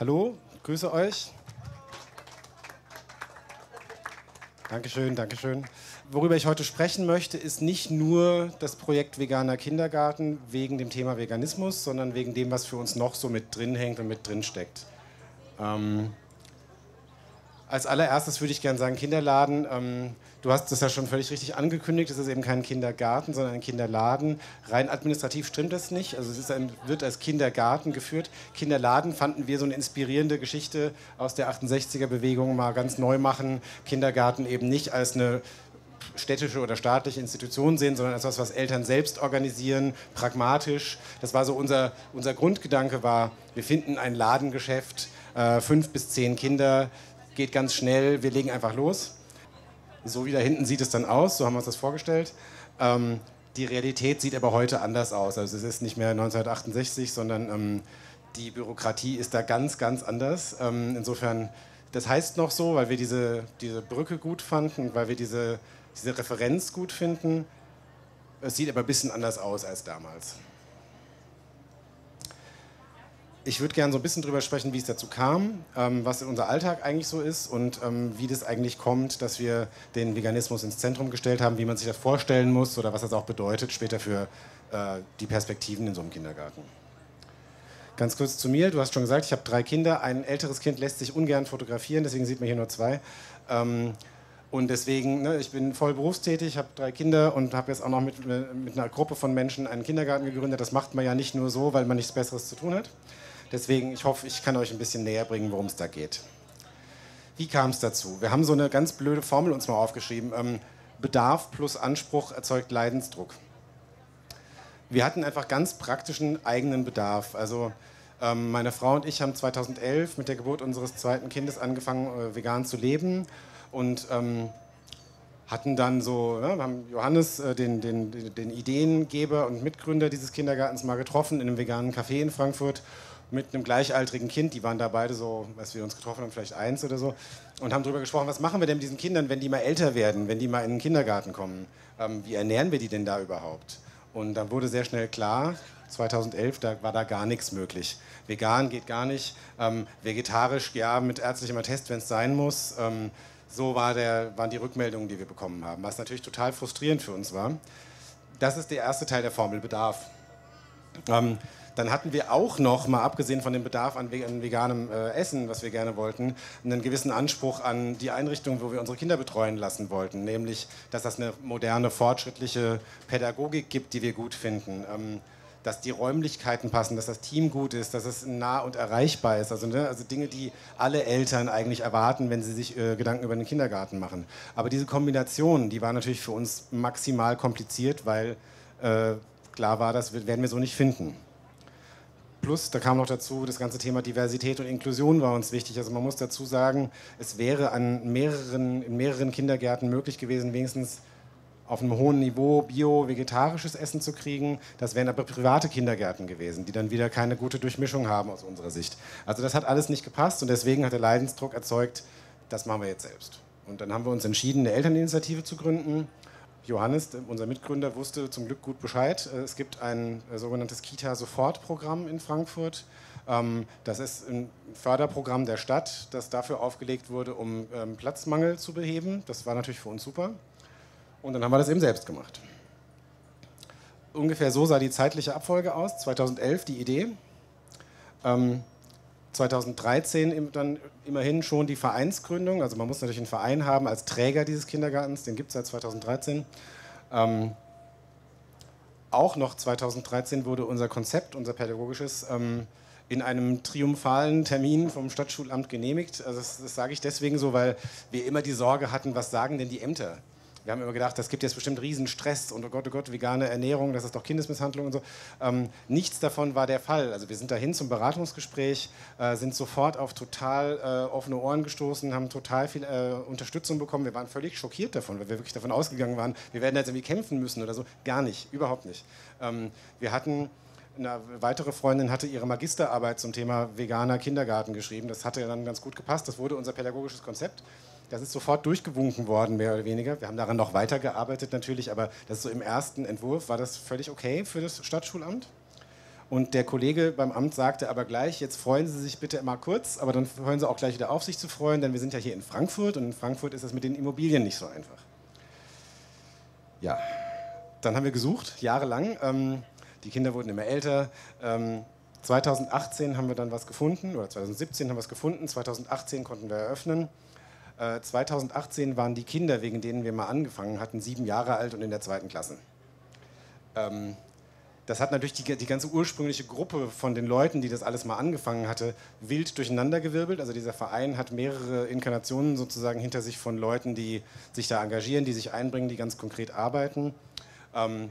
Hallo, grüße euch. Dankeschön, Dankeschön. Worüber ich heute sprechen möchte, ist nicht nur das Projekt Veganer Kindergarten wegen dem Thema Veganismus, sondern wegen dem, was für uns noch so mit drin hängt und mit drin steckt. Ähm, als allererstes würde ich gerne sagen, Kinderladen. Ähm, du hast das ja schon völlig richtig angekündigt. Es ist eben kein Kindergarten, sondern ein Kinderladen. Rein administrativ stimmt das nicht. Also es ein, wird als Kindergarten geführt. Kinderladen fanden wir so eine inspirierende Geschichte aus der 68er-Bewegung mal ganz neu machen. Kindergarten eben nicht als eine städtische oder staatliche Institution sehen, sondern als etwas, was Eltern selbst organisieren, pragmatisch. Das war so unser, unser Grundgedanke war, wir finden ein Ladengeschäft, äh, fünf bis zehn Kinder, geht ganz schnell, wir legen einfach los. So wie da hinten sieht es dann aus, so haben wir uns das vorgestellt. Ähm, die Realität sieht aber heute anders aus. Also es ist nicht mehr 1968, sondern ähm, die Bürokratie ist da ganz, ganz anders. Ähm, insofern, das heißt noch so, weil wir diese, diese Brücke gut fanden, weil wir diese, diese Referenz gut finden. Es sieht aber ein bisschen anders aus als damals ich würde gerne so ein bisschen darüber sprechen, wie es dazu kam, ähm, was unser Alltag eigentlich so ist und ähm, wie das eigentlich kommt, dass wir den Veganismus ins Zentrum gestellt haben, wie man sich das vorstellen muss oder was das auch bedeutet später für äh, die Perspektiven in so einem Kindergarten. Ganz kurz zu mir, du hast schon gesagt, ich habe drei Kinder. Ein älteres Kind lässt sich ungern fotografieren, deswegen sieht man hier nur zwei. Ähm, und deswegen, ne, ich bin voll berufstätig, habe drei Kinder und habe jetzt auch noch mit, mit einer Gruppe von Menschen einen Kindergarten gegründet. Das macht man ja nicht nur so, weil man nichts Besseres zu tun hat. Deswegen, ich hoffe, ich kann euch ein bisschen näher bringen, worum es da geht. Wie kam es dazu? Wir haben so eine ganz blöde Formel uns mal aufgeschrieben. Ähm, Bedarf plus Anspruch erzeugt Leidensdruck. Wir hatten einfach ganz praktischen eigenen Bedarf. Also ähm, meine Frau und ich haben 2011 mit der Geburt unseres zweiten Kindes angefangen, äh, vegan zu leben und ähm, hatten dann so, ja, wir haben Johannes, äh, den, den, den Ideengeber und Mitgründer dieses Kindergartens, mal getroffen in einem veganen Café in Frankfurt mit einem gleichaltrigen Kind, die waren da beide so, als wir uns getroffen haben, vielleicht eins oder so, und haben darüber gesprochen, was machen wir denn mit diesen Kindern, wenn die mal älter werden, wenn die mal in den Kindergarten kommen? Ähm, wie ernähren wir die denn da überhaupt? Und dann wurde sehr schnell klar, 2011, da war da gar nichts möglich. Vegan geht gar nicht, ähm, vegetarisch, ja, mit ärztlichem Attest, wenn es sein muss. Ähm, so war der, waren die Rückmeldungen, die wir bekommen haben, was natürlich total frustrierend für uns war. Das ist der erste Teil der Formel Bedarf. Ähm, dann hatten wir auch noch, mal abgesehen von dem Bedarf an veganem äh, Essen, was wir gerne wollten, einen gewissen Anspruch an die Einrichtung, wo wir unsere Kinder betreuen lassen wollten. Nämlich, dass das eine moderne, fortschrittliche Pädagogik gibt, die wir gut finden. Ähm, dass die Räumlichkeiten passen, dass das Team gut ist, dass es nah und erreichbar ist. Also, ne, also Dinge, die alle Eltern eigentlich erwarten, wenn sie sich äh, Gedanken über den Kindergarten machen. Aber diese Kombination, die war natürlich für uns maximal kompliziert, weil äh, klar war, das werden wir so nicht finden. Plus, da kam noch dazu, das ganze Thema Diversität und Inklusion war uns wichtig. Also man muss dazu sagen, es wäre an mehreren, in mehreren Kindergärten möglich gewesen, wenigstens auf einem hohen Niveau bio-vegetarisches Essen zu kriegen. Das wären aber private Kindergärten gewesen, die dann wieder keine gute Durchmischung haben aus unserer Sicht. Also das hat alles nicht gepasst und deswegen hat der Leidensdruck erzeugt, das machen wir jetzt selbst. Und dann haben wir uns entschieden, eine Elterninitiative zu gründen Johannes, unser Mitgründer, wusste zum Glück gut Bescheid. Äh, es gibt ein äh, sogenanntes Kita-Sofort-Programm in Frankfurt. Ähm, das ist ein Förderprogramm der Stadt, das dafür aufgelegt wurde, um ähm, Platzmangel zu beheben. Das war natürlich für uns super. Und dann haben wir das eben selbst gemacht. Ungefähr so sah die zeitliche Abfolge aus. 2011 die Idee. 2013 ähm, dann immerhin schon die Vereinsgründung. Also man muss natürlich einen Verein haben als Träger dieses Kindergartens, den gibt es seit 2013. Ähm, auch noch 2013 wurde unser Konzept, unser pädagogisches, ähm, in einem triumphalen Termin vom Stadtschulamt genehmigt. Also das, das sage ich deswegen so, weil wir immer die Sorge hatten, was sagen denn die Ämter? Wir haben immer gedacht, das gibt jetzt bestimmt riesen Stress und oh Gott, oh Gott, vegane Ernährung, das ist doch Kindesmisshandlung und so. Ähm, nichts davon war der Fall. Also wir sind dahin zum Beratungsgespräch, äh, sind sofort auf total äh, offene Ohren gestoßen, haben total viel äh, Unterstützung bekommen. Wir waren völlig schockiert davon, weil wir wirklich davon ausgegangen waren, wir werden jetzt irgendwie kämpfen müssen oder so. Gar nicht, überhaupt nicht. Ähm, wir hatten eine weitere Freundin hatte ihre Magisterarbeit zum Thema veganer Kindergarten geschrieben. Das hatte dann ganz gut gepasst. Das wurde unser pädagogisches Konzept. Das ist sofort durchgewunken worden, mehr oder weniger. Wir haben daran noch weitergearbeitet natürlich, aber das ist so im ersten Entwurf war das völlig okay für das Stadtschulamt. Und der Kollege beim Amt sagte aber gleich, jetzt freuen Sie sich bitte mal kurz, aber dann hören Sie auch gleich wieder auf, sich zu freuen, denn wir sind ja hier in Frankfurt und in Frankfurt ist das mit den Immobilien nicht so einfach. Ja, dann haben wir gesucht, jahrelang. Ähm, die Kinder wurden immer älter. Ähm, 2018 haben wir dann was gefunden, oder 2017 haben wir es gefunden, 2018 konnten wir eröffnen. Äh, 2018 waren die Kinder, wegen denen wir mal angefangen hatten, sieben Jahre alt und in der zweiten Klasse. Ähm, das hat natürlich die, die, ganze ursprüngliche Gruppe von den Leuten, die das alles mal angefangen hatte, wild durcheinandergewirbelt. Also dieser Verein hat mehrere Inkarnationen sozusagen hinter sich von Leuten, die sich da engagieren, die sich einbringen, die ganz konkret arbeiten. Ähm,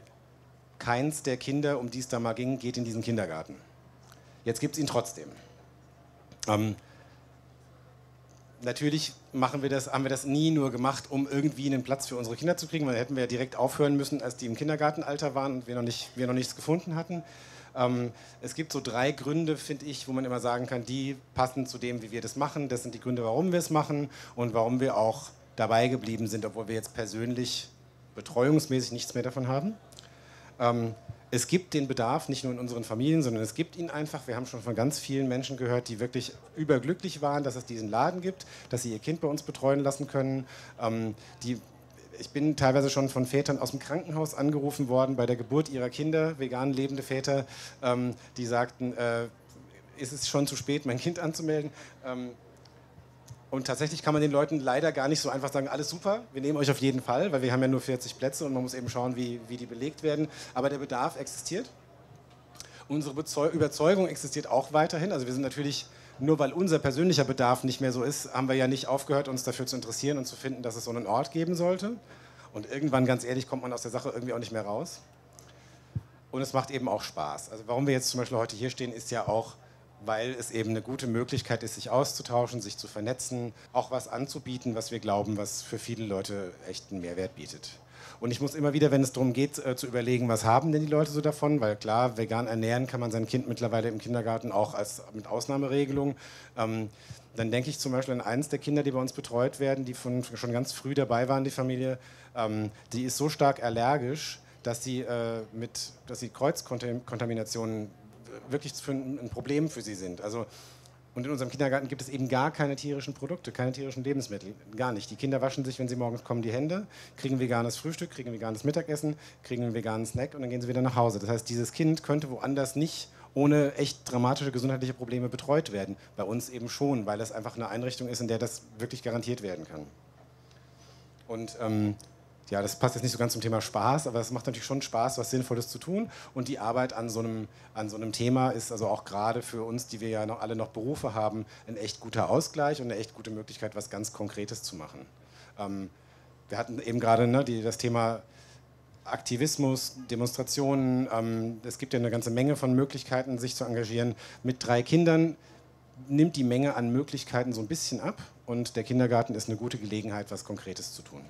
keins der Kinder, um die es da mal ging, geht in diesen Kindergarten. Jetzt gibt es ihn trotzdem. Ähm, natürlich machen wir das, haben wir das nie nur gemacht, um irgendwie einen Platz für unsere Kinder zu kriegen, weil dann hätten wir ja direkt aufhören müssen, als die im Kindergartenalter waren und wir noch, nicht, wir noch nichts gefunden hatten. Ähm, es gibt so drei Gründe, finde ich, wo man immer sagen kann, die passen zu dem, wie wir das machen. Das sind die Gründe, warum wir es machen und warum wir auch dabei geblieben sind, obwohl wir jetzt persönlich betreuungsmäßig nichts mehr davon haben. Ähm, es gibt den Bedarf nicht nur in unseren Familien, sondern es gibt ihn einfach. Wir haben schon von ganz vielen Menschen gehört, die wirklich überglücklich waren, dass es diesen Laden gibt, dass sie ihr Kind bei uns betreuen lassen können. Ähm, die, ich bin teilweise schon von Vätern aus dem Krankenhaus angerufen worden bei der Geburt ihrer Kinder, vegan lebende Väter, ähm, die sagten, äh, ist es schon zu spät, mein Kind anzumelden. Ähm, und tatsächlich kann man den Leuten leider gar nicht so einfach sagen, alles super, wir nehmen euch auf jeden Fall, weil wir haben ja nur 40 Plätze und man muss eben schauen, wie, wie die belegt werden. Aber der Bedarf existiert. Unsere Überzeugung existiert auch weiterhin. Also wir sind natürlich, nur weil unser persönlicher Bedarf nicht mehr so ist, haben wir ja nicht aufgehört, uns dafür zu interessieren und zu finden, dass es so einen Ort geben sollte. Und irgendwann, ganz ehrlich, kommt man aus der Sache irgendwie auch nicht mehr raus. Und es macht eben auch Spaß. Also warum wir jetzt zum Beispiel heute hier stehen, ist ja auch, weil es eben eine gute Möglichkeit ist, sich auszutauschen, sich zu vernetzen, auch was anzubieten, was wir glauben, was für viele Leute echt einen Mehrwert bietet. Und ich muss immer wieder, wenn es darum geht, äh, zu überlegen, was haben denn die Leute so davon, weil klar, vegan ernähren kann man sein Kind mittlerweile im Kindergarten auch als, mit Ausnahmeregelung. Ähm, dann denke ich zum Beispiel an eines der Kinder, die bei uns betreut werden, die von, schon ganz früh dabei waren, die Familie. Ähm, die ist so stark allergisch, dass sie, äh, mit, dass sie Kreuzkontaminationen wirklich ein, ein Problem für sie sind. Also, und in unserem Kindergarten gibt es eben gar keine tierischen Produkte, keine tierischen Lebensmittel. Gar nicht. Die Kinder waschen sich, wenn sie morgens kommen, die Hände, kriegen veganes Frühstück, kriegen veganes Mittagessen, kriegen einen veganen Snack und dann gehen sie wieder nach Hause. Das heißt, dieses Kind könnte woanders nicht ohne echt dramatische gesundheitliche Probleme betreut werden. Bei uns eben schon, weil es einfach eine Einrichtung ist, in der das wirklich garantiert werden kann. Und ähm, ja, das passt jetzt nicht so ganz zum Thema Spaß, aber es macht natürlich schon Spaß, was Sinnvolles zu tun. Und die Arbeit an so einem, an so einem Thema ist also auch gerade für uns, die wir ja noch alle noch Berufe haben, ein echt guter Ausgleich und eine echt gute Möglichkeit, was ganz Konkretes zu machen. Ähm, wir hatten eben gerade ne, das Thema Aktivismus, Demonstrationen. Ähm, es gibt ja eine ganze Menge von Möglichkeiten, sich zu engagieren. Mit drei Kindern nimmt die Menge an Möglichkeiten so ein bisschen ab und der Kindergarten ist eine gute Gelegenheit, was Konkretes zu tun.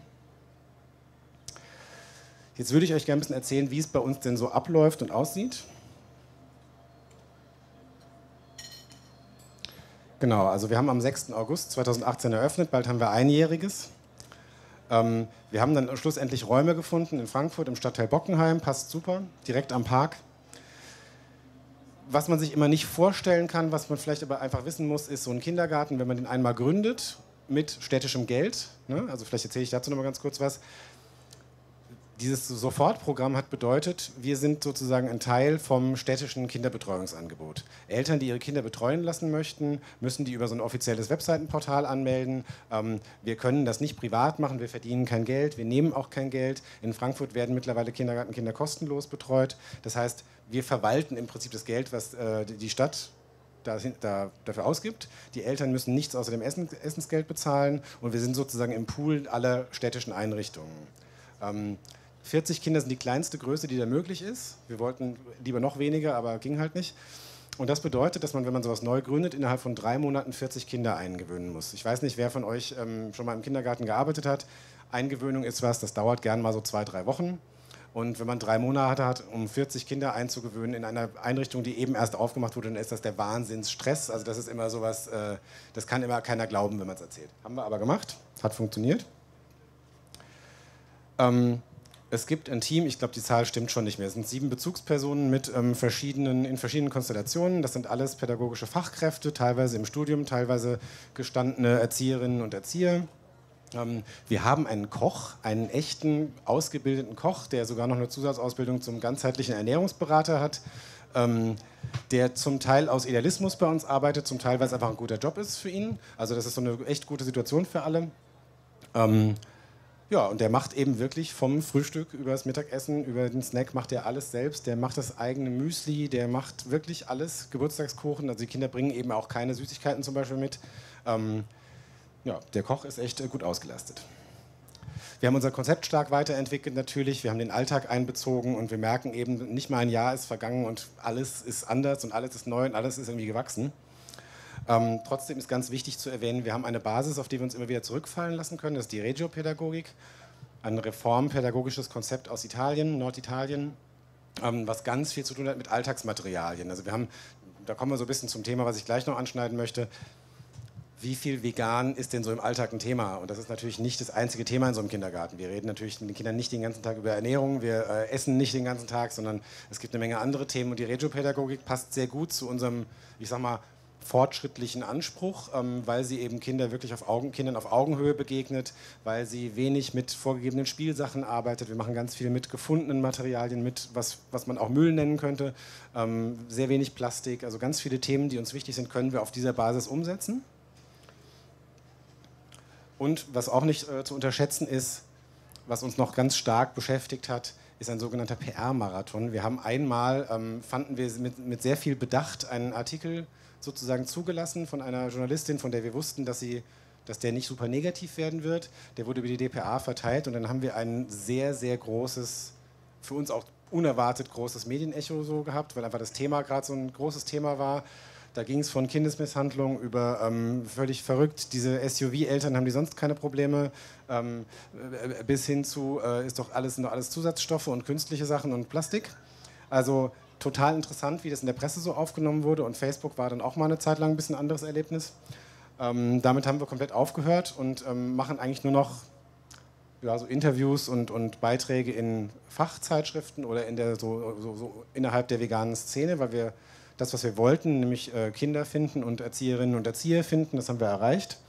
Jetzt würde ich euch gerne ein bisschen erzählen, wie es bei uns denn so abläuft und aussieht. Genau, also wir haben am 6. August 2018 eröffnet, bald haben wir einjähriges. Ähm, wir haben dann schlussendlich Räume gefunden in Frankfurt im Stadtteil Bockenheim, passt super, direkt am Park. Was man sich immer nicht vorstellen kann, was man vielleicht aber einfach wissen muss, ist so ein Kindergarten, wenn man den einmal gründet mit städtischem Geld, ne? also vielleicht erzähle ich dazu noch mal ganz kurz was, dieses Sofortprogramm hat bedeutet, wir sind sozusagen ein Teil vom städtischen Kinderbetreuungsangebot. Eltern, die ihre Kinder betreuen lassen möchten, müssen die über so ein offizielles Webseitenportal anmelden. Ähm, wir können das nicht privat machen, wir verdienen kein Geld, wir nehmen auch kein Geld. In Frankfurt werden mittlerweile Kindergartenkinder kostenlos betreut. Das heißt, wir verwalten im Prinzip das Geld, was äh, die Stadt da, da, dafür ausgibt. Die Eltern müssen nichts außer dem Essen, Essensgeld bezahlen und wir sind sozusagen im Pool aller städtischen Einrichtungen. Ähm, 40 Kinder sind die kleinste Größe, die da möglich ist. Wir wollten lieber noch weniger, aber ging halt nicht. Und das bedeutet, dass man, wenn man sowas neu gründet, innerhalb von drei Monaten 40 Kinder eingewöhnen muss. Ich weiß nicht, wer von euch ähm, schon mal im Kindergarten gearbeitet hat. Eingewöhnung ist was, das dauert gern mal so zwei, drei Wochen. Und wenn man drei Monate hat, um 40 Kinder einzugewöhnen in einer Einrichtung, die eben erst aufgemacht wurde, dann ist das der Wahnsinnsstress. Also das ist immer sowas, äh, das kann immer keiner glauben, wenn man es erzählt. Haben wir aber gemacht, hat funktioniert. Ähm, Es gibt ein Team, ich glaube, die Zahl stimmt schon nicht mehr. Es sind sieben Bezugspersonen mit ähm, verschiedenen, in verschiedenen Konstellationen. Das sind alles pädagogische Fachkräfte, teilweise im Studium, teilweise gestandene Erzieherinnen und Erzieher. Ähm, wir haben einen Koch, einen echten, ausgebildeten Koch, der sogar noch eine Zusatzausbildung zum ganzheitlichen Ernährungsberater hat, ähm, der zum Teil aus Idealismus bei uns arbeitet, zum Teil, weil es einfach ein guter Job ist für ihn. Also das ist so eine echt gute Situation für alle. Ähm, ja, und der macht eben wirklich vom Frühstück über das Mittagessen, über den Snack, macht er alles selbst. Der macht das eigene Müsli, der macht wirklich alles, Geburtstagskuchen. Also die Kinder bringen eben auch keine Süßigkeiten zum Beispiel mit. Ähm, ja, der Koch ist echt äh, gut ausgelastet. Wir haben unser Konzept stark weiterentwickelt natürlich, wir haben den Alltag einbezogen und wir merken eben, nicht mal ein Jahr ist vergangen und alles ist anders und alles ist neu und alles ist irgendwie gewachsen. Ähm, trotzdem ist ganz wichtig zu erwähnen, wir haben eine Basis, auf die wir uns immer wieder zurückfallen lassen können, das ist die Regiopädagogik, ein reformpädagogisches Konzept aus Italien, Norditalien, ähm, was ganz viel zu tun hat mit Alltagsmaterialien. Also wir haben, da kommen wir so ein bisschen zum Thema, was ich gleich noch anschneiden möchte, wie viel vegan ist denn so im Alltag ein Thema? Und das ist natürlich nicht das einzige Thema in so einem Kindergarten. Wir reden natürlich mit den Kindern nicht den ganzen Tag über Ernährung, wir äh, essen nicht den ganzen Tag, sondern es gibt eine Menge andere Themen. Und die Regiopädagogik passt sehr gut zu unserem, ich sag mal, fortschrittlichen Anspruch, ähm, weil sie eben Kinder wirklich auf Augen, Kindern auf Augenhöhe begegnet, weil sie wenig mit vorgegebenen Spielsachen arbeitet. Wir machen ganz viel mit gefundenen Materialien, mit was, was man auch Müll nennen könnte, ähm, sehr wenig Plastik, also ganz viele Themen, die uns wichtig sind, können wir auf dieser Basis umsetzen. Und was auch nicht äh, zu unterschätzen ist, was uns noch ganz stark beschäftigt hat, ist ein sogenannter PR-Marathon. Wir haben einmal, ähm, fanden wir mit, mit sehr viel Bedacht einen Artikel sozusagen zugelassen von einer Journalistin, von der wir wussten, dass sie dass der nicht super negativ werden wird. Der wurde über die DPA verteilt und dann haben wir ein sehr, sehr großes, für uns auch unerwartet großes Medienecho so gehabt, weil einfach das Thema gerade so ein großes Thema war. Da ging es von Kindesmisshandlung über ähm, völlig verrückt, diese SUV-Eltern haben die sonst keine Probleme, ähm, äh, bis hin zu, äh, ist doch alles nur alles Zusatzstoffe und künstliche Sachen und Plastik. Also total interessant, wie das in der Presse so aufgenommen wurde und Facebook war dann auch mal eine Zeit lang ein bisschen anderes Erlebnis. Ähm, damit haben wir komplett aufgehört und ähm, machen eigentlich nur noch ja, so Interviews und, und Beiträge in Fachzeitschriften oder in der, so, so, so innerhalb der veganen Szene, weil wir das, was wir wollten, nämlich äh, Kinder finden und Erzieherinnen und Erzieher finden, das haben wir erreicht.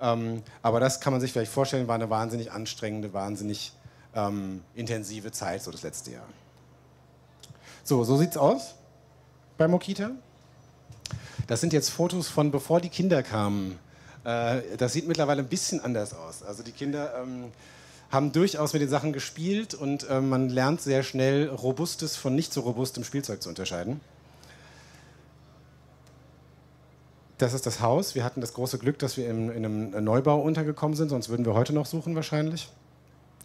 Ähm, aber das kann man sich vielleicht vorstellen, war eine wahnsinnig anstrengende, wahnsinnig ähm, intensive Zeit, so das letzte Jahr. So, so sieht's aus bei Mokita. Das sind jetzt Fotos von bevor die Kinder kamen. Äh, das sieht mittlerweile ein bisschen anders aus. Also die Kinder ähm, haben durchaus mit den Sachen gespielt und äh, man lernt sehr schnell robustes von nicht so robustem Spielzeug zu unterscheiden. Das ist das Haus. Wir hatten das große Glück, dass wir in, in einem Neubau untergekommen sind, sonst würden wir heute noch suchen wahrscheinlich.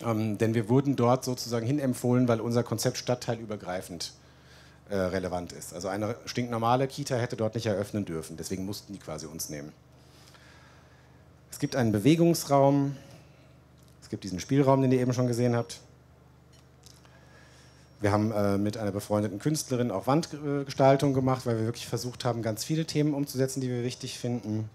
Ähm, denn wir wurden dort sozusagen hinempfohlen, weil unser Konzept stadtteilübergreifend äh, relevant ist. Also eine stinknormale Kita hätte dort nicht eröffnen dürfen, deswegen mussten die quasi uns nehmen. Es gibt einen Bewegungsraum, es gibt diesen Spielraum, den ihr eben schon gesehen habt. Wir haben äh, mit einer befreundeten Künstlerin auch Wandgestaltung gemacht, weil wir wirklich versucht haben, ganz viele Themen umzusetzen, die wir wichtig finden.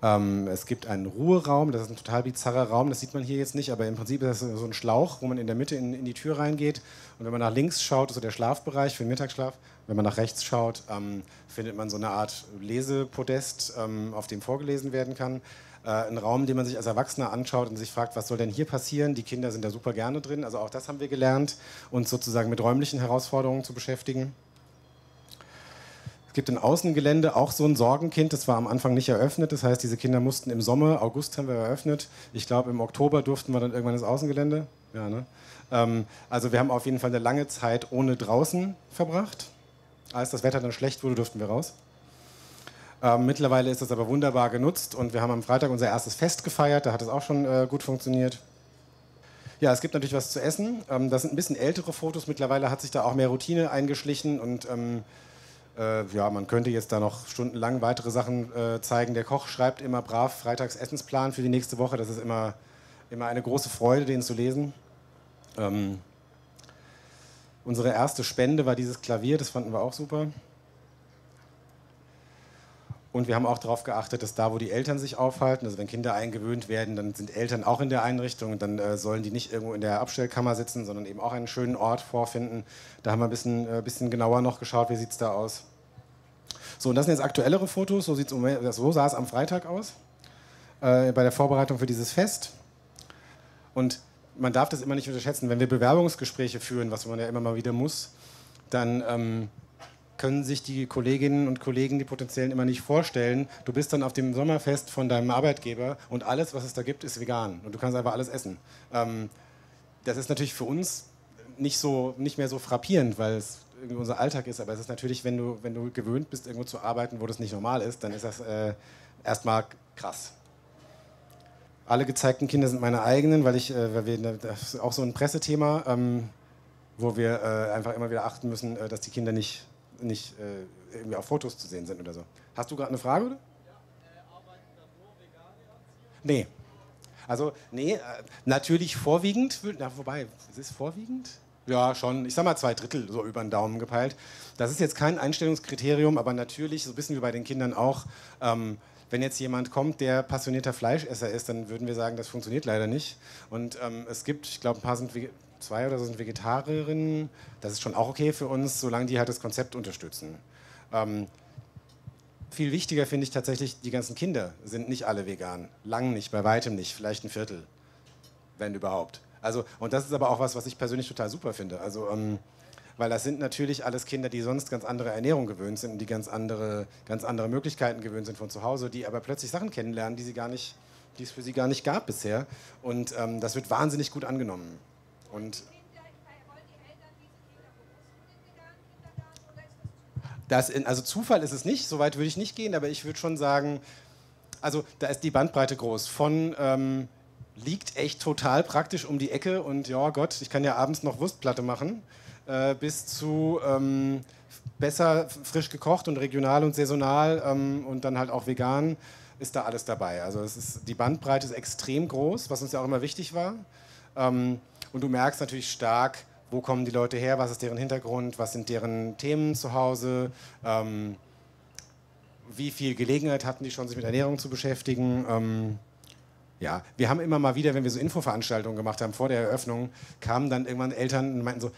Ähm, es gibt einen Ruheraum, das ist ein total bizarrer Raum, das sieht man hier jetzt nicht, aber im Prinzip ist das so ein Schlauch, wo man in der Mitte in, in die Tür reingeht. Und wenn man nach links schaut, ist so der Schlafbereich für den Mittagsschlaf. Wenn man nach rechts schaut, ähm, findet man so eine Art Lesepodest, ähm, auf dem vorgelesen werden kann. Äh, ein Raum, den man sich als Erwachsener anschaut und sich fragt, was soll denn hier passieren? Die Kinder sind da super gerne drin. Also auch das haben wir gelernt, uns sozusagen mit räumlichen Herausforderungen zu beschäftigen. Es gibt im Außengelände auch so ein Sorgenkind, das war am Anfang nicht eröffnet. Das heißt, diese Kinder mussten im Sommer, August haben wir eröffnet. Ich glaube, im Oktober durften wir dann irgendwann ins Außengelände. Ja, ne? ähm, also wir haben auf jeden Fall eine lange Zeit ohne draußen verbracht. Als das Wetter dann schlecht wurde, durften wir raus. Ähm, mittlerweile ist das aber wunderbar genutzt und wir haben am Freitag unser erstes Fest gefeiert, da hat es auch schon äh, gut funktioniert. Ja, es gibt natürlich was zu essen. Ähm, das sind ein bisschen ältere Fotos. Mittlerweile hat sich da auch mehr Routine eingeschlichen und ähm, äh, ja, man könnte jetzt da noch stundenlang weitere Sachen äh, zeigen. Der Koch schreibt immer brav Freitags Essensplan für die nächste Woche. Das ist immer, immer eine große Freude, den zu lesen. Ähm, unsere erste Spende war dieses Klavier, das fanden wir auch super. Und wir haben auch darauf geachtet, dass da, wo die Eltern sich aufhalten, also wenn Kinder eingewöhnt werden, dann sind Eltern auch in der Einrichtung und dann äh, sollen die nicht irgendwo in der Abstellkammer sitzen, sondern eben auch einen schönen Ort vorfinden. Da haben wir ein bisschen, äh, bisschen genauer noch geschaut, wie sieht es da aus. So, und das sind jetzt aktuellere Fotos, so, so sah es am Freitag aus, äh, bei der Vorbereitung für dieses Fest. Und man darf das immer nicht unterschätzen, wenn wir Bewerbungsgespräche führen, was man ja immer mal wieder muss, dann... Ähm, können sich die Kolleginnen und Kollegen, die potenziellen, immer nicht vorstellen. Du bist dann auf dem Sommerfest von deinem Arbeitgeber und alles, was es da gibt, ist vegan und du kannst einfach alles essen. Ähm, das ist natürlich für uns nicht, so, nicht mehr so frappierend, weil es unser Alltag ist, aber es ist natürlich, wenn du, wenn du gewöhnt bist, irgendwo zu arbeiten, wo das nicht normal ist, dann ist das äh, erstmal krass. Alle gezeigten Kinder sind meine eigenen, weil ich, äh, weil wir, das ist auch so ein Pressethema, ähm, wo wir äh, einfach immer wieder achten müssen, äh, dass die Kinder nicht nicht äh, irgendwie auf Fotos zu sehen sind oder so. Hast du gerade eine Frage? Oder? Ja, äh, arbeiten davor vegane Nee. Also, nee, äh, natürlich vorwiegend, na, wobei, ist es vorwiegend? Ja, schon, ich sag mal zwei Drittel so über den Daumen gepeilt. Das ist jetzt kein Einstellungskriterium, aber natürlich, so wissen wir bei den Kindern auch, ähm, wenn jetzt jemand kommt, der passionierter Fleischesser ist, dann würden wir sagen, das funktioniert leider nicht. Und ähm, es gibt, ich glaube, ein paar sind zwei oder so sind Vegetarierinnen. Das ist schon auch okay für uns, solange die halt das Konzept unterstützen. Ähm, viel wichtiger finde ich tatsächlich, die ganzen Kinder sind nicht alle vegan. Lang nicht, bei weitem nicht, vielleicht ein Viertel, wenn überhaupt. Also, und das ist aber auch was, was ich persönlich total super finde. Also, ähm, weil das sind natürlich alles Kinder, die sonst ganz andere Ernährung gewöhnt sind und die ganz andere, ganz andere Möglichkeiten gewöhnt sind von zu Hause, die aber plötzlich Sachen kennenlernen, die, sie gar nicht, die es für sie gar nicht gab bisher. Und ähm, das wird wahnsinnig gut angenommen. Und das in, also Zufall ist es nicht, soweit würde ich nicht gehen, aber ich würde schon sagen, also da ist die Bandbreite groß. Von ähm, liegt echt total praktisch um die Ecke und ja Gott, ich kann ja abends noch Wurstplatte machen, äh, bis zu ähm, besser frisch gekocht und regional und saisonal ähm, und dann halt auch vegan ist da alles dabei. Also es ist, die Bandbreite ist extrem groß, was uns ja auch immer wichtig war. Ähm, und du merkst natürlich stark, wo kommen die Leute her, was ist deren Hintergrund, was sind deren Themen zu Hause, ähm, wie viel Gelegenheit hatten die schon, sich mit Ernährung zu beschäftigen. Ähm, ja, wir haben immer mal wieder, wenn wir so Infoveranstaltungen gemacht haben vor der Eröffnung, kamen dann irgendwann Eltern und meinten so,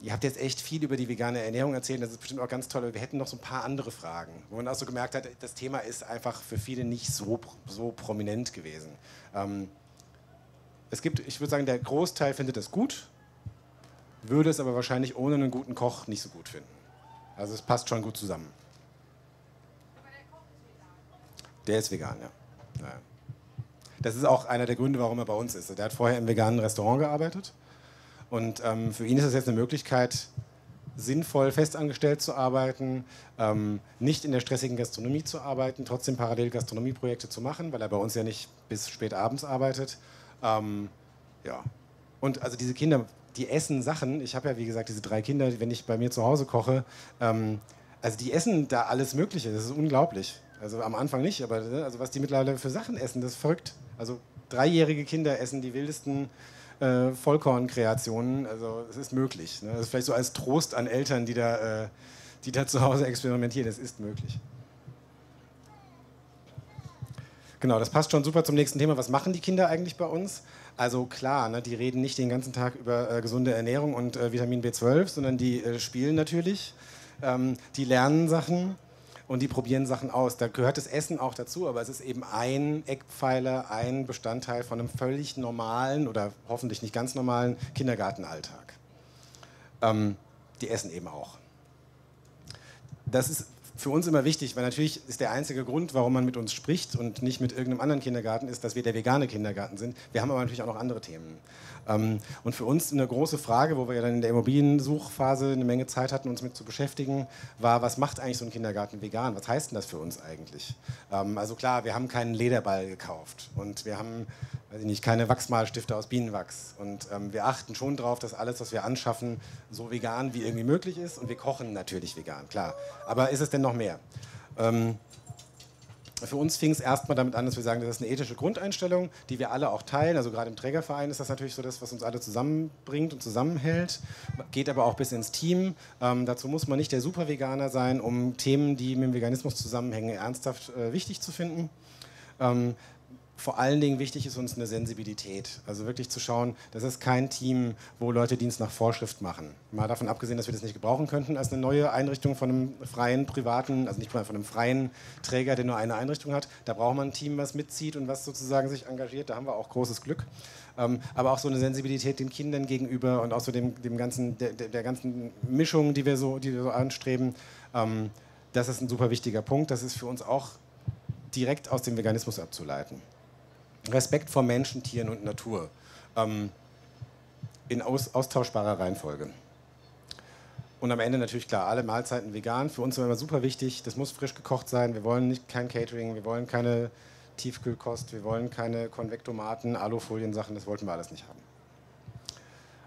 ihr habt jetzt echt viel über die vegane Ernährung erzählt, das ist bestimmt auch ganz toll, aber wir hätten noch so ein paar andere Fragen, wo man auch so gemerkt hat, das Thema ist einfach für viele nicht so, so prominent gewesen. Ähm, es gibt, ich würde sagen, der Großteil findet es gut, würde es aber wahrscheinlich ohne einen guten Koch nicht so gut finden. Also es passt schon gut zusammen. Aber der Koch ist vegan. Der ist vegan, ja. Das ist auch einer der Gründe, warum er bei uns ist. Der hat vorher im veganen Restaurant gearbeitet und ähm, für ihn ist das jetzt eine Möglichkeit, sinnvoll festangestellt zu arbeiten, ähm, nicht in der stressigen Gastronomie zu arbeiten, trotzdem parallel Gastronomieprojekte zu machen, weil er bei uns ja nicht bis spät abends arbeitet ähm, ja. Und also diese Kinder, die essen Sachen. Ich habe ja, wie gesagt, diese drei Kinder, wenn ich bei mir zu Hause koche. Ähm, also die essen da alles Mögliche. Das ist unglaublich. Also am Anfang nicht, aber ne, also was die mittlerweile für Sachen essen, das ist verrückt. Also dreijährige Kinder essen die wildesten äh, Vollkornkreationen. Also es ist möglich. Ne? Das ist vielleicht so als Trost an Eltern, die da, äh, die da zu Hause experimentieren. Es ist möglich. Genau, das passt schon super zum nächsten Thema. Was machen die Kinder eigentlich bei uns? Also klar, ne, die reden nicht den ganzen Tag über äh, gesunde Ernährung und äh, Vitamin B12, sondern die äh, spielen natürlich, ähm, die lernen Sachen und die probieren Sachen aus. Da gehört das Essen auch dazu, aber es ist eben ein Eckpfeiler, ein Bestandteil von einem völlig normalen oder hoffentlich nicht ganz normalen Kindergartenalltag. Ähm, die essen eben auch. Das ist für uns immer wichtig, weil natürlich ist der einzige Grund, warum man mit uns spricht und nicht mit irgendeinem anderen Kindergarten, ist, dass wir der vegane Kindergarten sind. Wir haben aber natürlich auch noch andere Themen. Ähm, und für uns eine große Frage, wo wir ja dann in der Immobiliensuchphase eine Menge Zeit hatten, uns mit zu beschäftigen, war, was macht eigentlich so ein Kindergarten vegan? Was heißt denn das für uns eigentlich? Ähm, also klar, wir haben keinen Lederball gekauft und wir haben, weiß ich nicht, keine Wachsmalstifte aus Bienenwachs. Und ähm, wir achten schon darauf, dass alles, was wir anschaffen, so vegan wie irgendwie möglich ist. Und wir kochen natürlich vegan, klar. Aber ist es denn noch mehr? Für uns fing es erstmal damit an, dass wir sagen, das ist eine ethische Grundeinstellung, die wir alle auch teilen. Also gerade im Trägerverein ist das natürlich so das, was uns alle zusammenbringt und zusammenhält. Geht aber auch bis ins Team. Ähm, dazu muss man nicht der Superveganer sein, um Themen, die mit dem Veganismus zusammenhängen, ernsthaft äh, wichtig zu finden. Ähm, vor allen Dingen wichtig ist uns eine Sensibilität. Also wirklich zu schauen, das ist kein Team, wo Leute Dienst nach Vorschrift machen. Mal davon abgesehen, dass wir das nicht gebrauchen könnten als eine neue Einrichtung von einem freien, privaten, also nicht von einem freien Träger, der nur eine Einrichtung hat. Da braucht man ein Team, was mitzieht und was sozusagen sich engagiert. Da haben wir auch großes Glück. Ähm, aber auch so eine Sensibilität den Kindern gegenüber und auch so dem, dem ganzen, der, der ganzen Mischung, die wir so, die wir so anstreben. Ähm, das ist ein super wichtiger Punkt. Das ist für uns auch direkt aus dem Veganismus abzuleiten. Respekt vor Menschen, Tieren und Natur. Ähm, in aus, austauschbarer Reihenfolge. Und am Ende natürlich klar, alle Mahlzeiten vegan. Für uns ist immer super wichtig, das muss frisch gekocht sein. Wir wollen nicht kein Catering, wir wollen keine Tiefkühlkost, wir wollen keine Konvektomaten, Alufoliensachen, das wollten wir alles nicht haben.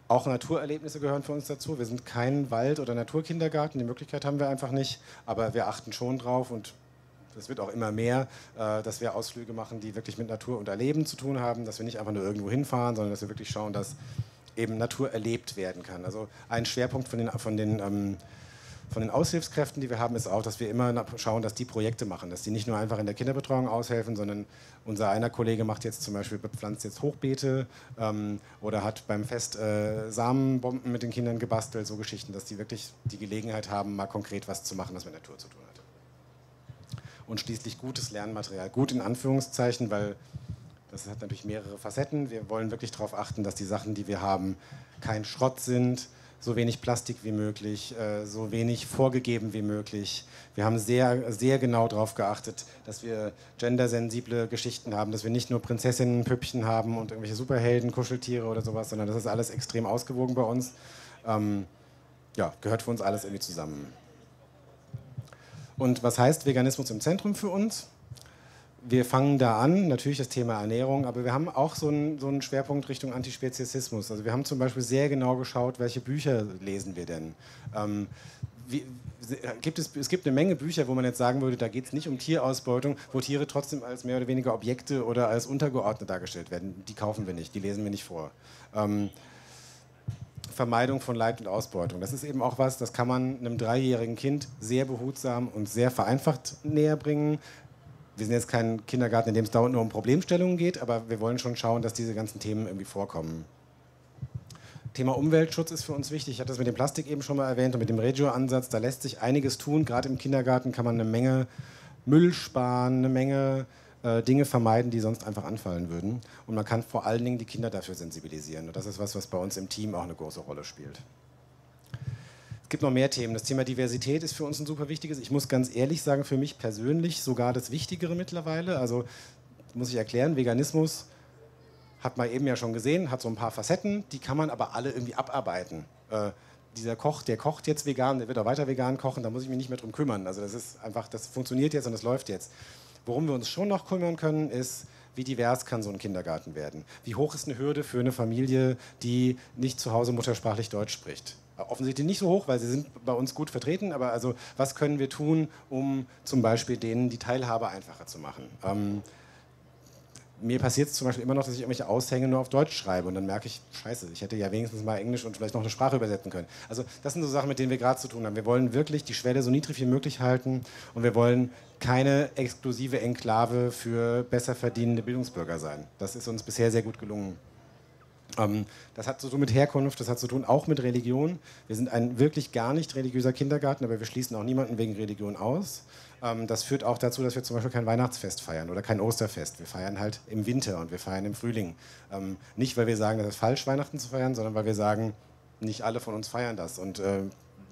Auch Naturerlebnisse gehören für uns dazu. Wir sind kein Wald- oder Naturkindergarten, die Möglichkeit haben wir einfach nicht, aber wir achten schon drauf und das wird auch immer mehr, äh, dass wir Ausflüge machen, die wirklich mit Natur und Erleben zu tun haben, dass wir nicht einfach nur irgendwo hinfahren, sondern dass wir wirklich schauen, dass eben Natur erlebt werden kann. Also ein Schwerpunkt von den, von den ähm, von den Aushilfskräften, die wir haben, ist auch, dass wir immer schauen, dass die Projekte machen, dass die nicht nur einfach in der Kinderbetreuung aushelfen, sondern unser einer Kollege macht jetzt zum Beispiel, bepflanzt jetzt Hochbeete ähm, oder hat beim Fest äh, Samenbomben mit den Kindern gebastelt, so Geschichten, dass die wirklich die Gelegenheit haben, mal konkret was zu machen, was mit Natur zu tun hat und schließlich gutes Lernmaterial. Gut in Anführungszeichen, weil das hat natürlich mehrere Facetten. Wir wollen wirklich darauf achten, dass die Sachen, die wir haben, kein Schrott sind, so wenig Plastik wie möglich, äh, so wenig vorgegeben wie möglich. Wir haben sehr, sehr genau darauf geachtet, dass wir gendersensible Geschichten haben, dass wir nicht nur Prinzessinnen, Püppchen haben und irgendwelche Superhelden, Kuscheltiere oder sowas, sondern das ist alles extrem ausgewogen bei uns. Ähm, ja, gehört für uns alles irgendwie zusammen. Und was heißt Veganismus im Zentrum für uns? Wir fangen da an, natürlich das Thema Ernährung, aber wir haben auch so einen, so einen Schwerpunkt Richtung Antispeziesismus. Also wir haben zum Beispiel sehr genau geschaut, welche Bücher lesen wir denn. Ähm, wie, gibt es, es gibt eine Menge Bücher, wo man jetzt sagen würde, da geht es nicht um Tierausbeutung, wo Tiere trotzdem als mehr oder weniger Objekte oder als untergeordnet dargestellt werden. Die kaufen wir nicht, die lesen wir nicht vor. Ähm, Vermeidung von Leid und Ausbeutung. Das ist eben auch was, das kann man einem dreijährigen Kind sehr behutsam und sehr vereinfacht näher bringen. Wir sind jetzt kein Kindergarten, in dem es dauernd nur um Problemstellungen geht, aber wir wollen schon schauen, dass diese ganzen Themen irgendwie vorkommen. Thema Umweltschutz ist für uns wichtig. Ich hatte das mit dem Plastik eben schon mal erwähnt und mit dem Regio-Ansatz. Da lässt sich einiges tun. Gerade im Kindergarten kann man eine Menge Müll sparen, eine Menge äh, Dinge vermeiden, die sonst einfach anfallen würden. Und man kann vor allen Dingen die Kinder dafür sensibilisieren. Und das ist was, was bei uns im Team auch eine große Rolle spielt. Es gibt noch mehr Themen. Das Thema Diversität ist für uns ein super wichtiges. Ich muss ganz ehrlich sagen, für mich persönlich sogar das Wichtigere mittlerweile. Also muss ich erklären, Veganismus hat man eben ja schon gesehen, hat so ein paar Facetten, die kann man aber alle irgendwie abarbeiten. Äh, dieser Koch, der kocht jetzt vegan, der wird auch weiter vegan kochen, da muss ich mich nicht mehr drum kümmern. Also das ist einfach, das funktioniert jetzt und das läuft jetzt. Worum wir uns schon noch kümmern können, ist, wie divers kann so ein Kindergarten werden? Wie hoch ist eine Hürde für eine Familie, die nicht zu Hause muttersprachlich Deutsch spricht? Offensichtlich nicht so hoch, weil sie sind bei uns gut vertreten, aber also was können wir tun, um zum Beispiel denen die Teilhabe einfacher zu machen? Ähm, mir passiert es zum Beispiel immer noch, dass ich irgendwelche Aushänge nur auf Deutsch schreibe und dann merke ich, scheiße, ich hätte ja wenigstens mal Englisch und vielleicht noch eine Sprache übersetzen können. Also das sind so Sachen, mit denen wir gerade zu tun haben. Wir wollen wirklich die Schwelle so niedrig wie möglich halten und wir wollen keine exklusive Enklave für besser verdienende Bildungsbürger sein. Das ist uns bisher sehr gut gelungen. Ähm, das hat zu tun mit Herkunft, das hat zu tun auch mit Religion. Wir sind ein wirklich gar nicht religiöser Kindergarten, aber wir schließen auch niemanden wegen Religion aus. Ähm, das führt auch dazu, dass wir zum Beispiel kein Weihnachtsfest feiern oder kein Osterfest. Wir feiern halt im Winter und wir feiern im Frühling. Ähm, nicht, weil wir sagen, das ist falsch, Weihnachten zu feiern, sondern weil wir sagen, nicht alle von uns feiern das. Und äh,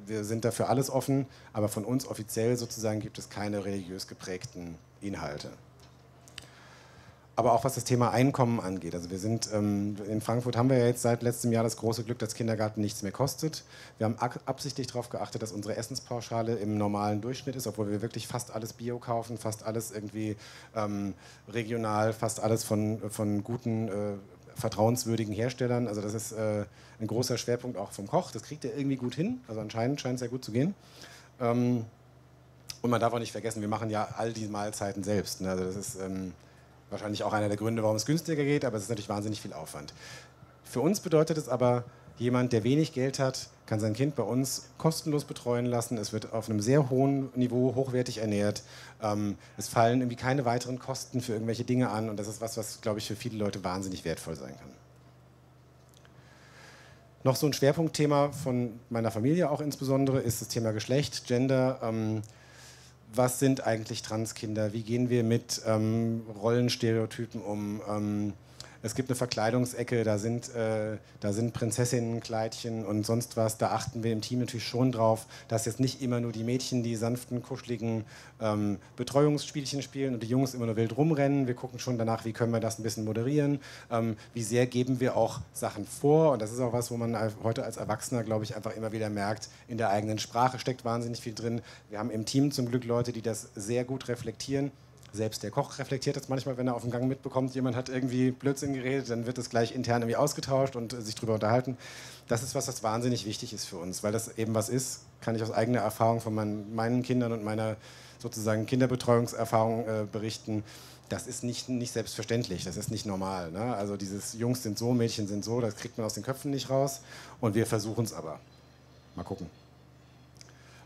wir sind dafür alles offen, aber von uns offiziell sozusagen gibt es keine religiös geprägten Inhalte aber auch was das Thema Einkommen angeht. Also wir sind ähm, in Frankfurt haben wir ja jetzt seit letztem Jahr das große Glück, dass Kindergarten nichts mehr kostet. Wir haben absichtlich darauf geachtet, dass unsere Essenspauschale im normalen Durchschnitt ist, obwohl wir wirklich fast alles Bio kaufen, fast alles irgendwie ähm, regional, fast alles von, von guten, äh, vertrauenswürdigen Herstellern. Also das ist äh, ein großer Schwerpunkt auch vom Koch. Das kriegt er irgendwie gut hin. Also anscheinend scheint es ja gut zu gehen. Ähm, Und man darf auch nicht vergessen, wir machen ja all die Mahlzeiten selbst. Ne? Also das ist ähm, wahrscheinlich auch einer der Gründe, warum es günstiger geht, aber es ist natürlich wahnsinnig viel Aufwand. Für uns bedeutet es aber, jemand, der wenig Geld hat, kann sein Kind bei uns kostenlos betreuen lassen. Es wird auf einem sehr hohen Niveau hochwertig ernährt. Ähm, es fallen irgendwie keine weiteren Kosten für irgendwelche Dinge an und das ist was, was, glaube ich, für viele Leute wahnsinnig wertvoll sein kann. Noch so ein Schwerpunktthema von meiner Familie auch insbesondere ist das Thema Geschlecht, Gender. Ähm, was sind eigentlich Transkinder? Wie gehen wir mit ähm, Rollenstereotypen um? Ähm, es gibt eine Verkleidungsecke, da sind, äh, da sind Prinzessinnenkleidchen und sonst was. Da achten wir im Team natürlich schon drauf, dass jetzt nicht immer nur die Mädchen die sanften, kuscheligen ähm, Betreuungsspielchen spielen und die Jungs immer nur wild rumrennen. Wir gucken schon danach, wie können wir das ein bisschen moderieren. Ähm, wie sehr geben wir auch Sachen vor. Und das ist auch was, wo man heute als Erwachsener, glaube ich, einfach immer wieder merkt, in der eigenen Sprache steckt wahnsinnig viel drin. Wir haben im Team zum Glück Leute, die das sehr gut reflektieren selbst der Koch reflektiert das manchmal, wenn er auf dem Gang mitbekommt, jemand hat irgendwie Blödsinn geredet, dann wird das gleich intern irgendwie ausgetauscht und sich darüber unterhalten. Das ist was, was wahnsinnig wichtig ist für uns, weil das eben was ist, kann ich aus eigener Erfahrung von meinen, meinen Kindern und meiner sozusagen Kinderbetreuungserfahrung äh, berichten. Das ist nicht, nicht selbstverständlich, das ist nicht normal. Ne? Also dieses Jungs sind so, Mädchen sind so, das kriegt man aus den Köpfen nicht raus und wir versuchen es aber. Mal gucken.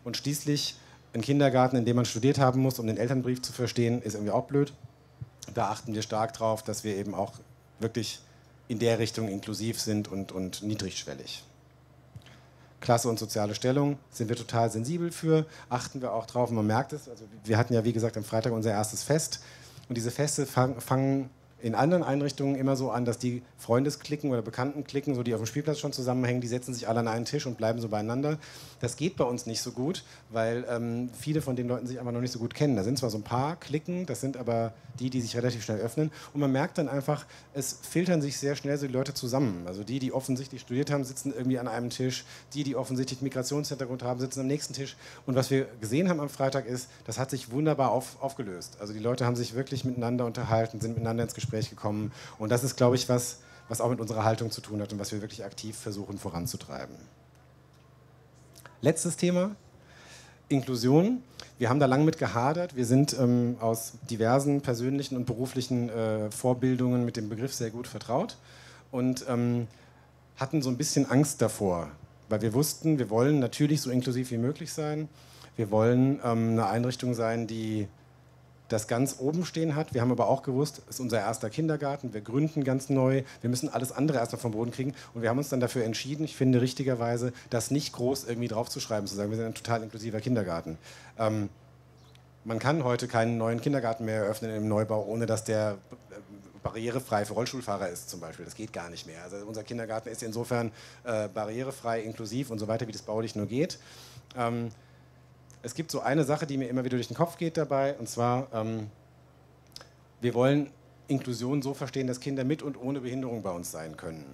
Und schließlich ein Kindergarten, in dem man studiert haben muss, um den Elternbrief zu verstehen, ist irgendwie auch blöd. Da achten wir stark drauf, dass wir eben auch wirklich in der Richtung inklusiv sind und, und niedrigschwellig. Klasse und soziale Stellung sind wir total sensibel für, achten wir auch drauf man merkt es. Also wir hatten ja, wie gesagt, am Freitag unser erstes Fest und diese Feste fangen in anderen Einrichtungen immer so an, dass die Freundesklicken oder Bekanntenklicken, so die auf dem Spielplatz schon zusammenhängen, die setzen sich alle an einen Tisch und bleiben so beieinander. Das geht bei uns nicht so gut, weil ähm, viele von den Leuten sich einfach noch nicht so gut kennen. Da sind zwar so ein paar Klicken, das sind aber die, die sich relativ schnell öffnen. Und man merkt dann einfach, es filtern sich sehr schnell so die Leute zusammen. Also die, die offensichtlich studiert haben, sitzen irgendwie an einem Tisch. Die, die offensichtlich Migrationshintergrund haben, sitzen am nächsten Tisch. Und was wir gesehen haben am Freitag ist, das hat sich wunderbar auf, aufgelöst. Also die Leute haben sich wirklich miteinander unterhalten, sind miteinander ins Gespräch gekommen. Und das ist, glaube ich, was, was auch mit unserer Haltung zu tun hat und was wir wirklich aktiv versuchen voranzutreiben. Letztes Thema, Inklusion. Wir haben da lange mit gehadert. Wir sind ähm, aus diversen persönlichen und beruflichen äh, Vorbildungen mit dem Begriff sehr gut vertraut und ähm, hatten so ein bisschen Angst davor, weil wir wussten, wir wollen natürlich so inklusiv wie möglich sein. Wir wollen ähm, eine Einrichtung sein, die das ganz oben stehen hat. Wir haben aber auch gewusst, es ist unser erster Kindergarten, wir gründen ganz neu, wir müssen alles andere erst noch vom Boden kriegen. Und wir haben uns dann dafür entschieden, ich finde richtigerweise, das nicht groß irgendwie draufzuschreiben, zu sagen, wir sind ein total inklusiver Kindergarten. Ähm, man kann heute keinen neuen Kindergarten mehr eröffnen im Neubau, ohne dass der äh, barrierefrei für Rollstuhlfahrer ist zum Beispiel. Das geht gar nicht mehr. Also unser Kindergarten ist insofern äh, barrierefrei, inklusiv und so weiter, wie das baulich nur geht. Ähm, es gibt so eine Sache, die mir immer wieder durch den Kopf geht dabei, und zwar, ähm, wir wollen Inklusion so verstehen, dass Kinder mit und ohne Behinderung bei uns sein können.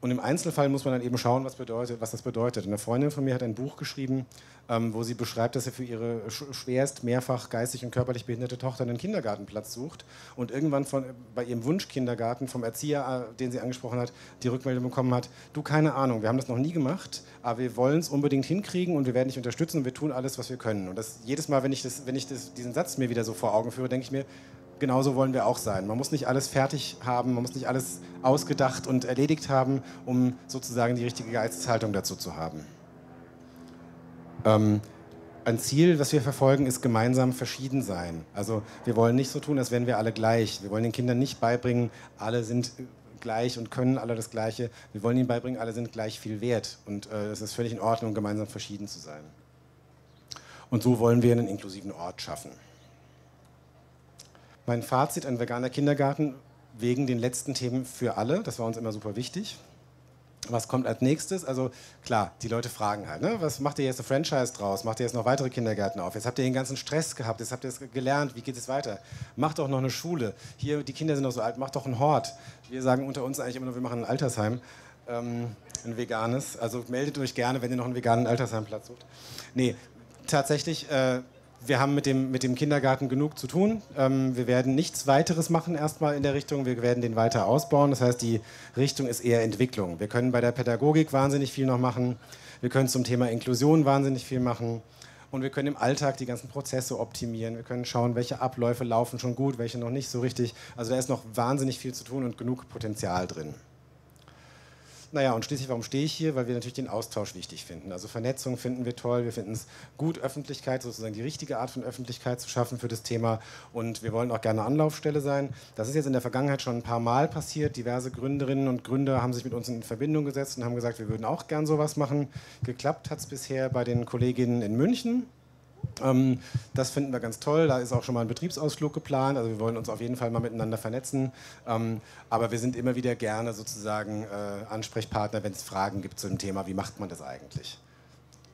Und im Einzelfall muss man dann eben schauen, was, bedeutet, was das bedeutet. Eine Freundin von mir hat ein Buch geschrieben, ähm, wo sie beschreibt, dass sie für ihre schwerst mehrfach geistig und körperlich behinderte Tochter einen Kindergartenplatz sucht und irgendwann von, bei ihrem Wunschkindergarten vom Erzieher, äh, den sie angesprochen hat, die Rückmeldung bekommen hat, du keine Ahnung, wir haben das noch nie gemacht, aber wir wollen es unbedingt hinkriegen und wir werden dich unterstützen und wir tun alles, was wir können. Und das, jedes Mal, wenn ich, das, wenn ich das, diesen Satz mir wieder so vor Augen führe, denke ich mir, genauso wollen wir auch sein. Man muss nicht alles fertig haben, man muss nicht alles ausgedacht und erledigt haben, um sozusagen die richtige Geisteshaltung dazu zu haben. Ähm, ein Ziel, was wir verfolgen, ist gemeinsam verschieden sein. Also wir wollen nicht so tun, als wären wir alle gleich. Wir wollen den Kindern nicht beibringen, alle sind gleich und können alle das Gleiche. Wir wollen ihnen beibringen, alle sind gleich viel wert. Und äh, es ist völlig in Ordnung, gemeinsam verschieden zu sein. Und so wollen wir einen inklusiven Ort schaffen. Mein Fazit, ein veganer Kindergarten wegen den letzten Themen für alle, das war uns immer super wichtig. Was kommt als nächstes? Also klar, die Leute fragen halt, ne? was macht ihr jetzt ein Franchise draus? Macht ihr jetzt noch weitere Kindergärten auf? Jetzt habt ihr den ganzen Stress gehabt, jetzt habt ihr es gelernt, wie geht es weiter? Macht doch noch eine Schule. Hier, die Kinder sind noch so alt, macht doch ein Hort. Wir sagen unter uns eigentlich immer nur, wir machen ein Altersheim, ähm, ein veganes. Also meldet euch gerne, wenn ihr noch einen veganen Altersheimplatz sucht. Nee, tatsächlich... Äh, wir haben mit dem, mit dem Kindergarten genug zu tun. Ähm, wir werden nichts weiteres machen erstmal in der Richtung. Wir werden den weiter ausbauen. Das heißt, die Richtung ist eher Entwicklung. Wir können bei der Pädagogik wahnsinnig viel noch machen. Wir können zum Thema Inklusion wahnsinnig viel machen. und wir können im Alltag die ganzen Prozesse optimieren. Wir können schauen, welche Abläufe laufen schon gut, welche noch nicht so richtig. Also da ist noch wahnsinnig viel zu tun und genug Potenzial drin. Naja, und schließlich, warum stehe ich hier? Weil wir natürlich den Austausch wichtig finden. Also Vernetzung finden wir toll, wir finden es gut, Öffentlichkeit, sozusagen die richtige Art von Öffentlichkeit zu schaffen für das Thema. Und wir wollen auch gerne Anlaufstelle sein. Das ist jetzt in der Vergangenheit schon ein paar Mal passiert. Diverse Gründerinnen und Gründer haben sich mit uns in Verbindung gesetzt und haben gesagt, wir würden auch gern sowas machen. Geklappt hat es bisher bei den Kolleginnen in München. Ähm, das finden wir ganz toll. Da ist auch schon mal ein Betriebsausflug geplant. Also wir wollen uns auf jeden Fall mal miteinander vernetzen. Ähm, aber wir sind immer wieder gerne sozusagen äh, Ansprechpartner, wenn es Fragen gibt zu dem Thema, wie macht man das eigentlich.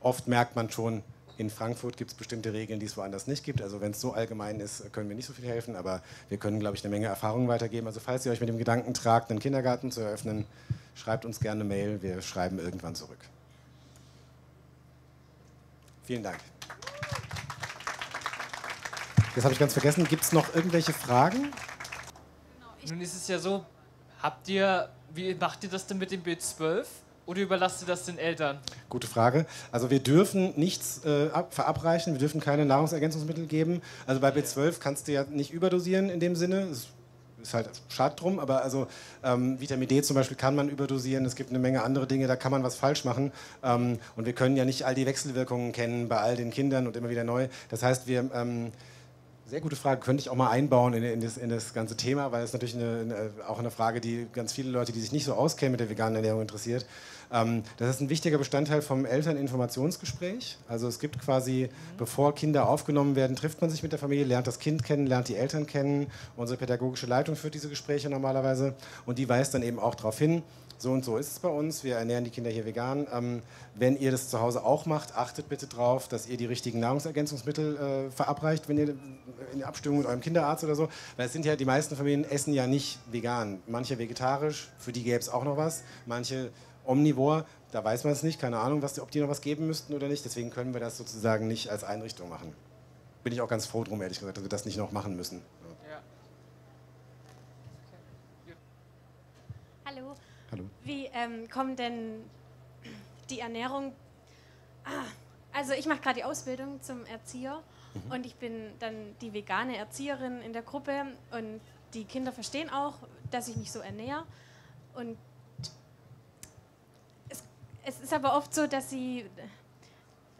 Oft merkt man schon, in Frankfurt gibt es bestimmte Regeln, die es woanders nicht gibt. Also wenn es so allgemein ist, können wir nicht so viel helfen, aber wir können, glaube ich, eine Menge Erfahrung weitergeben. Also falls ihr euch mit dem Gedanken tragt, einen Kindergarten zu eröffnen, schreibt uns gerne eine Mail. Wir schreiben irgendwann zurück. Vielen Dank. Das habe ich ganz vergessen. Gibt es noch irgendwelche Fragen? Nun ist es ja so, habt ihr, wie macht ihr das denn mit dem Bild 12? Oder überlasst ihr das den Eltern? Gute Frage. Also wir dürfen nichts äh, verabreichen, wir dürfen keine Nahrungsergänzungsmittel geben. Also bei B12 kannst du ja nicht überdosieren in dem Sinne. Das ist halt schade drum, aber also ähm, Vitamin D zum Beispiel kann man überdosieren. Es gibt eine Menge andere Dinge, da kann man was falsch machen. Ähm, und wir können ja nicht all die Wechselwirkungen kennen bei all den Kindern und immer wieder neu. Das heißt, wir ähm, sehr gute Frage, könnte ich auch mal einbauen in, in, das, in das, ganze Thema, weil es natürlich eine, eine, auch eine Frage, die ganz viele Leute, die sich nicht so auskennen mit der veganen Ernährung, interessiert. Ähm, das ist ein wichtiger Bestandteil vom Elterninformationsgespräch. Also es gibt quasi, mhm. bevor Kinder aufgenommen werden, trifft man sich mit der Familie, lernt das Kind kennen, lernt die Eltern kennen. Unsere pädagogische Leitung führt diese Gespräche normalerweise und die weist dann eben auch darauf hin, so und so ist es bei uns, wir ernähren die Kinder hier vegan. Ähm, wenn ihr das zu Hause auch macht, achtet bitte darauf, dass ihr die richtigen Nahrungsergänzungsmittel äh, verabreicht, wenn ihr in Abstimmung mit eurem Kinderarzt oder so. Weil es sind ja, die meisten Familien essen ja nicht vegan. Manche vegetarisch, für die gäbe es auch noch was. Manche omnivor, da weiß man es nicht, keine Ahnung, was, ob die noch was geben müssten oder nicht. Deswegen können wir das sozusagen nicht als Einrichtung machen. Bin ich auch ganz froh drum, ehrlich gesagt, dass wir das nicht noch machen müssen. Ja. Hallo. Wie ähm, kommt denn die Ernährung? Ah, also ich mache gerade die Ausbildung zum Erzieher mhm. und ich bin dann die vegane Erzieherin in der Gruppe und die Kinder verstehen auch, dass ich mich so ernähre und es, es ist aber oft so, dass sie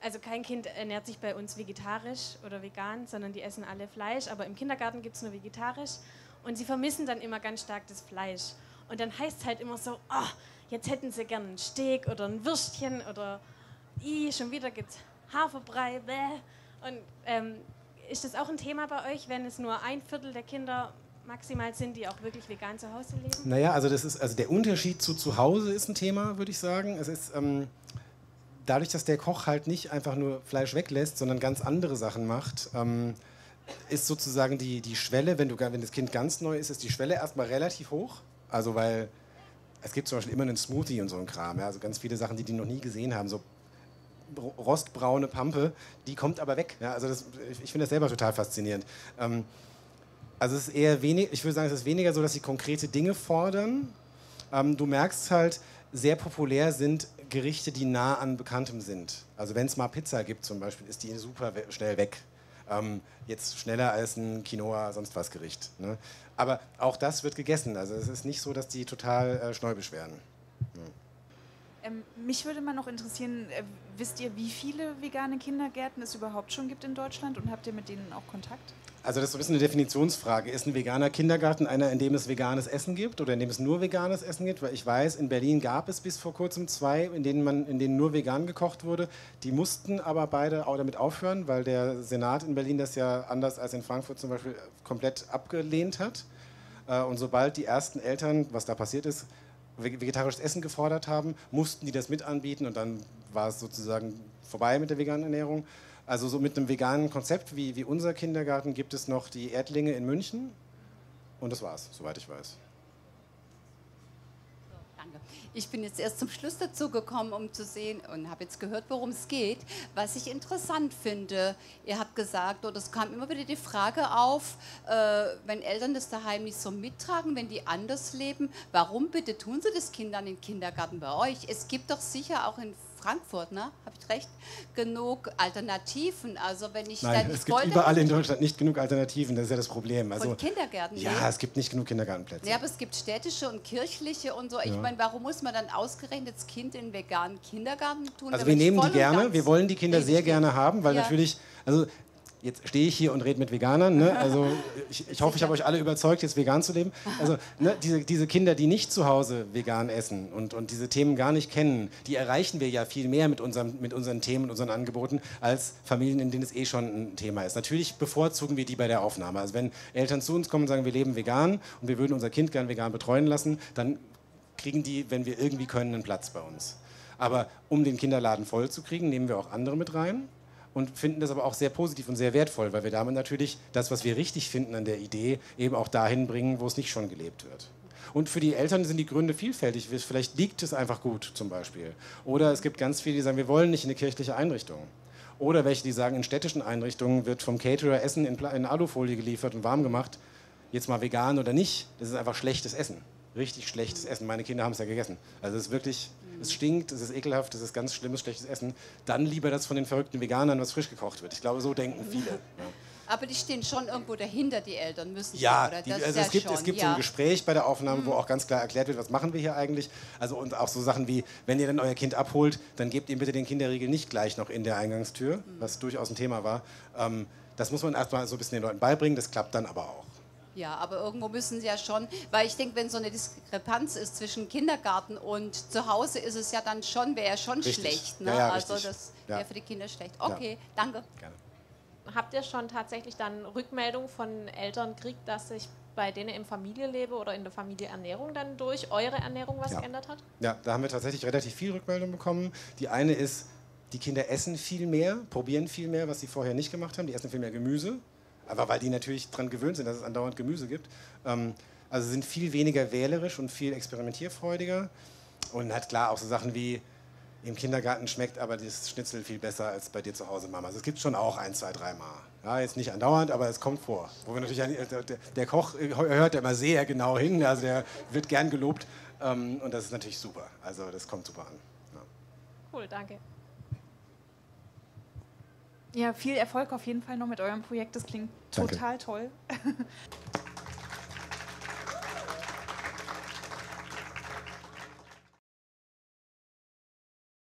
also kein Kind ernährt sich bei uns vegetarisch oder vegan, sondern die essen alle Fleisch, aber im Kindergarten gibt es nur vegetarisch und sie vermissen dann immer ganz stark das Fleisch. Und dann heißt es halt immer so, oh, jetzt hätten sie gerne ein Steak oder ein Würstchen oder i, schon wieder gibt es Haferbrei. Bäh. Und ähm, ist das auch ein Thema bei euch, wenn es nur ein Viertel der Kinder maximal sind, die auch wirklich vegan zu Hause leben? Naja, also das ist also der Unterschied zu zu Hause ist ein Thema, würde ich sagen. Es ist ähm, dadurch, dass der Koch halt nicht einfach nur Fleisch weglässt, sondern ganz andere Sachen macht. Ähm, ist sozusagen die, die Schwelle, wenn, du, wenn das Kind ganz neu ist, ist die Schwelle erstmal relativ hoch. Also weil es gibt zum Beispiel immer einen Smoothie und so ein Kram, ja? also ganz viele Sachen, die die noch nie gesehen haben, so rostbraune Pampe, die kommt aber weg. Ja? Also das, ich finde das selber total faszinierend. Ähm, also es ist eher wenig, ich würde sagen, es ist weniger so, dass sie konkrete Dinge fordern. Ähm, du merkst halt, sehr populär sind Gerichte, die nah an Bekanntem sind. Also wenn es mal Pizza gibt zum Beispiel, ist die super schnell weg. Ähm, jetzt schneller als ein Quinoa, sonst was Gericht. Ne? Aber auch das wird gegessen. Also es ist nicht so, dass die total äh, schnäubisch werden. Ja. Ähm, mich würde mal noch interessieren, äh, wisst ihr, wie viele vegane Kindergärten es überhaupt schon gibt in Deutschland und habt ihr mit denen auch Kontakt? Also das ist so ein bisschen eine Definitionsfrage. Ist ein veganer Kindergarten einer, in dem es veganes Essen gibt oder in dem es nur veganes Essen gibt? Weil ich weiß, in Berlin gab es bis vor kurzem zwei, in denen, man, in denen nur vegan gekocht wurde. Die mussten aber beide auch damit aufhören, weil der Senat in Berlin das ja anders als in Frankfurt zum Beispiel komplett abgelehnt hat. Äh, und sobald die ersten Eltern, was da passiert ist, vegetarisches Essen gefordert haben, mussten die das mit anbieten und dann war es sozusagen vorbei mit der veganen Ernährung. Also so mit einem veganen Konzept wie, wie unser Kindergarten gibt es noch die Erdlinge in München und das war's, soweit ich weiß. Ich bin jetzt erst zum Schluss dazu gekommen, um zu sehen und habe jetzt gehört, worum es geht. Was ich interessant finde, ihr habt gesagt, oder es kam immer wieder die Frage auf, äh, wenn Eltern das daheim nicht so mittragen, wenn die anders leben, warum bitte tun sie das Kindern im Kindergarten bei euch? Es gibt doch sicher auch in Frankfurt, ne? Habe ich recht? Genug Alternativen. Also wenn ich Nein, dann es gibt überall in Deutschland nicht genug Alternativen, das ist ja das Problem. Also, von Kindergärten. ja, nee. es gibt nicht genug Kindergartenplätze. Ja, aber es gibt städtische und kirchliche und so. Ich Ja. meine, warum muss man dann ausgerechnet das Kind in veganen Kindergarten tun? Also wir nehmen die gerne, wir wollen die Kinder sehr gerne haben, weil Ja. natürlich, also jetzt stehe ich hier und rede mit Veganern, ne? also ich, ich hoffe, ich habe euch alle überzeugt, jetzt vegan zu leben. Also ne, diese, diese Kinder, die nicht zu Hause vegan essen und, und diese Themen gar nicht kennen, die erreichen wir ja viel mehr mit, unserem, mit unseren Themen, unseren Angeboten, als Familien, in denen es eh schon ein Thema ist. Natürlich bevorzugen wir die bei der Aufnahme. Also wenn Eltern zu uns kommen und sagen, wir leben vegan und wir würden unser Kind gern vegan betreuen lassen, dann kriegen die, wenn wir irgendwie können, einen Platz bei uns. Aber um den Kinderladen voll zu kriegen, nehmen wir auch andere mit rein und finden das aber auch sehr positiv und sehr wertvoll, weil wir damit natürlich das, was wir richtig finden an der Idee, eben auch dahin bringen, wo es nicht schon gelebt wird. Und für die Eltern sind die Gründe vielfältig. Vielleicht liegt es einfach gut zum Beispiel. Oder es gibt ganz viele, die sagen, wir wollen nicht in eine kirchliche Einrichtung. Oder welche, die sagen, in städtischen Einrichtungen wird vom Caterer Essen in, in Alufolie geliefert und warm gemacht. Jetzt mal vegan oder nicht, das ist einfach schlechtes Essen. Richtig schlechtes Essen. Meine Kinder haben es ja gegessen. Also es ist wirklich, es stinkt, es ist ekelhaft, es ist ganz schlimmes, schlechtes Essen. Dann lieber das von den verrückten Veganern, was frisch gekocht wird. Ich glaube, so denken viele. Ja. Aber die stehen schon irgendwo dahinter, die Eltern müssen. Ja, oder? die, also ja es gibt, schon, es gibt ja. Mhm. so ein Gespräch bei der Aufnahme, wo auch ganz klar erklärt wird, was machen wir hier eigentlich. Also und auch so Sachen wie, wenn ihr dann euer Kind abholt, dann gebt ihm bitte den Kinderriegel nicht gleich noch in der Eingangstür, Mhm. was durchaus ein Thema war. Ähm, das muss man erstmal so ein bisschen den Leuten beibringen, das klappt dann aber auch. Ja, aber irgendwo müssen sie ja schon, weil ich denke, wenn so eine Diskrepanz ist zwischen Kindergarten und zu Hause, ist es ja dann schon, wäre ja schon Richtig. schlecht. Ne? Ja, ja, also richtig. das Ja. wäre für die Kinder schlecht. Okay, danke. Gerne. Habt ihr schon tatsächlich dann Rückmeldung von Eltern gekriegt, dass sich bei denen im Familienleben oder in der Familienernährung dann durch eure Ernährung was Ja. geändert hat? Ja, da haben wir tatsächlich relativ viel Rückmeldung bekommen. Die eine ist, die Kinder essen viel mehr, probieren viel mehr, was sie vorher nicht gemacht haben. Die essen viel mehr Gemüse, aber weil die natürlich daran gewöhnt sind, dass es andauernd Gemüse gibt. Ähm, also sind viel weniger wählerisch und viel experimentierfreudiger. Und hat klar auch so Sachen wie, im Kindergarten schmeckt aber das Schnitzel viel besser als bei dir zu Hause, Mama. Also es gibt schon auch ein, zwei, drei Mal. Ja, jetzt nicht andauernd, aber es kommt vor. Wo wir natürlich, der- der Koch äh, hört ja immer sehr genau hin, also der wird gern gelobt. Ähm, und das ist natürlich super. Also das kommt super an. Ja. Cool, danke. Ja, viel Erfolg auf jeden Fall noch mit eurem Projekt. Das klingt Danke. total toll.